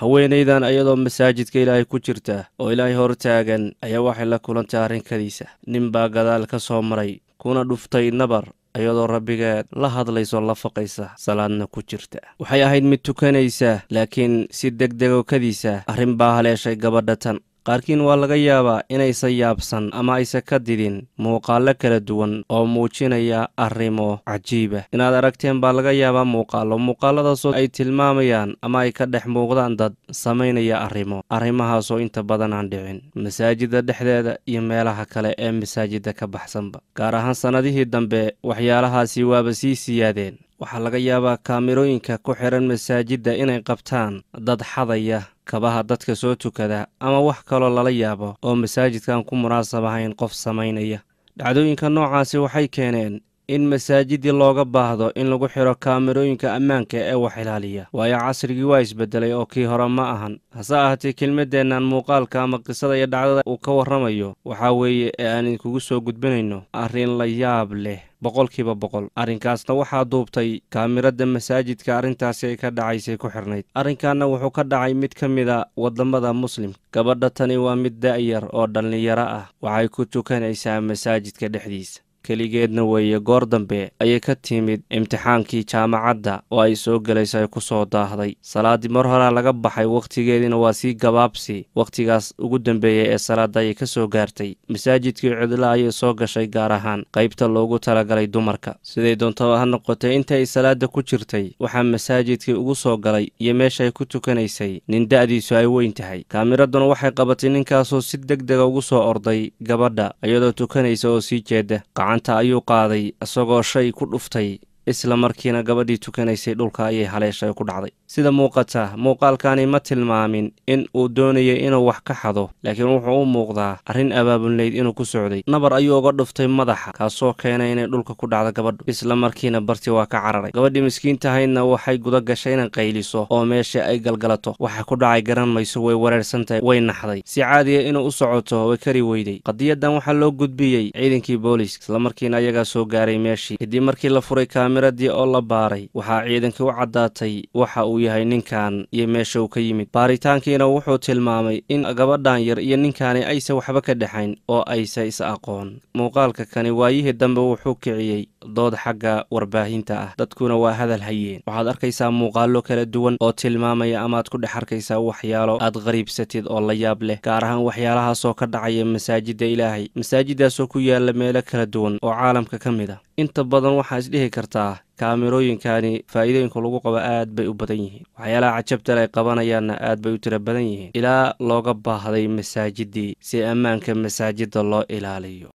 haweenaydan iyadoo masaajidka ilaahay ku jirta oo ilaahay hor taagan ayaa waxay la kulantay arrinkadiisa. Nin baa gadaal ka soo maray kuna dhuftay nabar iyadoo rabbigeed la hadlayso la faqaysa salaadna ku jirta. Waxay ahayd mid tukanaysa laakiin si degdegokadiisa arrin baa haleeshay gabadha tan qaarkiin waa laga yaabaa inaysan yaabsan ama aysan ka didin muuqaallo kala duwan oo muujinaya arrimo cajiiba inaad aragteen baa laga yaabaa muuqaallo. Muuqaaladaasoo ay tilmaamayaan ama ay ka dhex muuqdaan dad samaynaya arrimo arrimahaasoo inta badan aan dhicin. Masaajidda dhexdeeda iyo meelaha kale ee masaajidda ka baxsanba. Gaar ahaan sannadihii dambe waxyaalahaasi waaba sii siyaadeen. Waxaa laga yaabaa kaamirooyinka ku xihan masaajidda inay qabtaan dad xadaya kabaha dadka soo tukada ama wax kaloo lala yaabo oo masaajidkan ku munaasab ahayn qof samaynaya. Dhacdooyinka noocaasi waxay keeneen in masaajiddii looga baahdo in lagu xidho kaamirooyinka ammaanka ee wax ilaaliya. Waayo casrigii waa isbedelay oo kii hore ma ahan. Hase ahaatee kelmaddeennan muuqaalka ama qisada iyo dhacdada uu ka warramayo waxaa weeye ee aan idinkugu soo gudbinayno arrin la yaab leh boqolkiiba boqol. Arrinkaasna waxaa duubtay kaamirada masaajidka arrintaasi ay ka dhacaysay ku xirnayd. Arrinkanna wuxuu ka dhacay mid ka mid a waddamada muslimka gabadha tani waa mid da'yar oo dhallinyaro ah. Waxay ku tukanaysaa masaajidka dhexdiisa keligeedna weeye goor dambe ayay ka timid imtixaankii jaamacadda oo ay soo gelayso ay ku soo daahday. Salaaddii mar horaa laga baxay wakhtigeediina waa sii gabaabsi wakhtigaas ugu dambeeyey ee salaadda ayay ka soo gaartay. Masaajidkii cidla ayay soo gashay gaar ahaan qaybta loogu talagalay dumarka. Siday doontaba ha noqotay inta ay salaadda ku jirtay waxaa masaajidkii ugu soo galay iyo meeshaay ku tukanaysay. Nin da'diisu ay weyn tahay. Kaamiradduna waxay qabatay ninkaasoo si deg dega ugu soo orday gabadha iyadoo tukanaysa oo sii jeeda gacanta ayuu qaaday isagoo shay ku dhuftay isla markiina gabadhii tukanaysay dhulka ayay haleeshay ku dhacday. Sida muuqata muuqaalkani ma tilmaamin in uu doonayay inuu wax ka xado laakiin wuxuu u muuqdaa arrin abaabulnayd inuu ku socday. Nabar ayuu uga dhuftay madaxa kaasoo keenay inay dhulka ku dhacdo gabadhu. Isla markiina barti waa ka cararay. Gabadhii miskiintahaydna waxay guda gashay inay qayliso oo meesha ay galgalato. Waxa ku dhacay garan mayso way wareersantahay way naxday. Si caadiya inuu u socoto way kari weyday. Qadiyadan waxaa loo gudbiyey ciidankii booliiska. Islamarkiina ayagaa soo gaaray meeshii. Kadib markii la furay miradii oo la baaray. Waxaa ciidankii u caddaatay waxa uu yahay ninkan iyo meesha uu ka yimid. Baaritaankiina wuxuu tilmaamay in gabadhan yar iyo ninkaani aysan waxba ka dhexayn oo aysa is aqoon. Muuqaalka kani waayihii dambe wuxuu kiciyey dood xagga warbaahinta ah. Dadkuna waa hadal hayeen. Waxaad arkaysaa muuqaallo kala duwan oo tilmaamaya amaad ku dhex arkaysaa waxyaalo aad qariibsatid oo la yaab leh gaar ahaan waxyaalahaasoo ka dhacaya masaajidda ilaahay. Masaajiddaasoo ku yaalla meelo kala duwan oo caalamka ka mid a inta badan waxaa isdhihi kartaa kaamirooyinkani faa'iidooyinka lagu qabo aad bay u badan yihiin. Waxyaalaha cajabtal ay qabanayaanna aad bay u tiro badan yihiin. Ilaa looga baahday masaajiddii si ammaanka masaajidda loo ilaaliyo